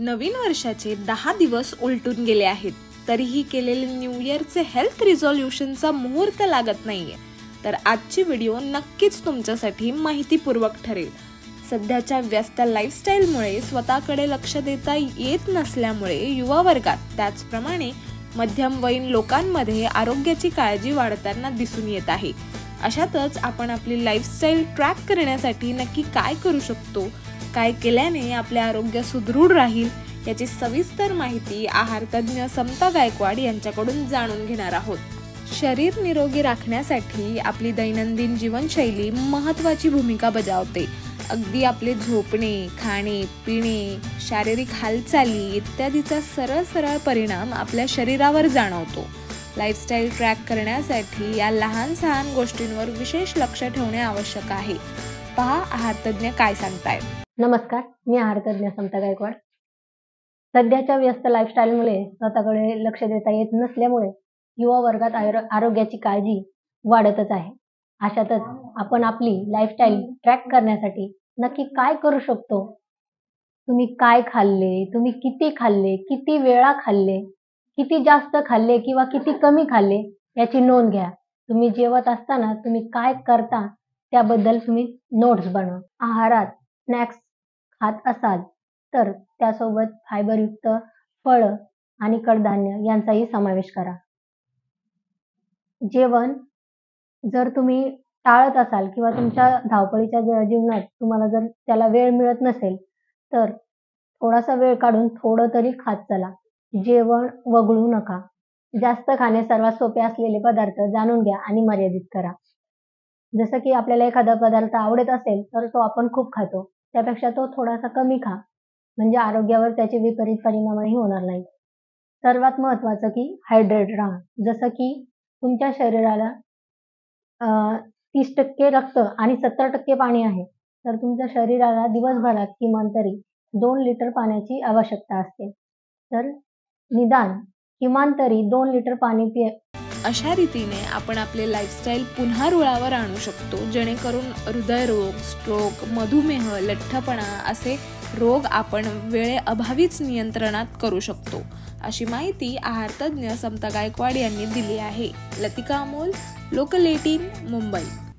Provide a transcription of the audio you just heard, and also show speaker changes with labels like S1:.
S1: नवीन वर्षाचे दहा दिवस उलटून गेले आहेत. तरीही केलेले न्यू इयरचे हेल्थ रिझॉल्युशनचा मुहूर्त लागत नाहीये. तर आजची व्हिडिओ नक्कीच तुमच्यासाठी माहितीपूर्वक ठरेल. सध्याच्या व्यस्त लाईफस्टाईलमुळे स्वतःकडे लक्ष देता येत नसल्यामुळे युवा वर्गात त्याचप्रमाणे मध्यमवयीन लोकांमध्ये आरोग्याची काळजी वाढताना दिसून येत आहे. अशातच आपण आपली लाईफस्टाईल ट्रॅक करण्यासाठी नक्की काय करू शकतो? काय केल्याने आपले आरोग्य सुदृढ राहील याची सविस्तर माहिती आहार तज्ज्ञ समता गायकवाड यांच्याकडून जाणून घेणार आहोत. शरीर निरोगी राखण्यासाठी आपली दैनंदिन जीवनशैली महत्त्वाची भूमिका बजावते. अगदी आपले झोपणे खाणे पिणे शारीरिक हालचाली इत्यादीचा सरळ सरळ परिणाम आपल्या शरीरावर जाणवतो. लाईफस्टाईल ट्रॅक करण्यासाठी या लहान सहान गोष्टींवर विशेष लक्ष ठेवणे आवश्यक आहे. पहा आहार तज्ज्ञ काय सांगतायत.
S2: नमस्कार मी आहारतज्ञ समता गायकवाड. सध्याच्या व्यस्त लाईफस्टाईलमुळे स्वतःकडे लक्ष देता येत नसल्यामुळे युवा वर्गात आरोग्याची काळजी वाढतच आहे. अशातच आपण आपली लाईफस्टाईल ट्रॅक करण्यासाठी नक्की काय करू शकतो? तुम्ही काय खाल्ले? तुम्ही किती खाल्ले? किती वेळा खाल्ले? किती जास्त खाल्ले किंवा किती कमी खाल्ले? याची नोंद घ्या. तुम्ही जेवत असताना तुम्ही काय करता? त्याबद्दल तुम्ही नोट्स बनवा. आहारात स्नॅक्स खात असाल तर त्यासोबत फायबरयुक्त फळं आणि कडधान्य यांचाही समावेश करा. जेवण जर तुम्ही टाळत असाल किंवा तुमच्या धावपळीच्या जीवनात तुम्हाला जर त्याला वेळ मिळत नसेल तर थोडासा वेळ काढून थोडं तरी खात चला. जेवण वगळू नका. जास्त खाणे सर्वात सोपे असलेले पदार्थ जाणून घ्या आणि मर्यादित करा. जसं की आपल्याला एखादा पदार्थ आवडत असेल तर तो आपण खूप खातो. त्यापेक्षा तो थोडासा कमी खा. म्हणजे आरोग्यावर त्याचे विपरीत परिणामही होणार नाही सर्वात महत्वाचं की हायड्रेट राहा. जसं की तुमच्या शरीराला तीस टक्के रक्त आणि सत्तर टक्के पाणी आहे. तर तुमच्या शरीराला दिवसभरात किमान तरी दोन लिटर पाण्याची आवश्यकता असते. तर निदान किमान तरी दोन लिटर पाणी पिय
S1: अशा रीतीने आपण आपले लाईफस्टाईल पुन्हा रुळावर आणू शकतो जेणेकरून हृदयरोग स्ट्रोक मधुमेह लठ्ठपणा असे रोग आपण वेळेअभावीच नियंत्रणात करू शकतो. अशी माहिती आहारतज्ञ समता गायकवाड यांनी दिली आहे. Latika Amol local eighteen Mumbai.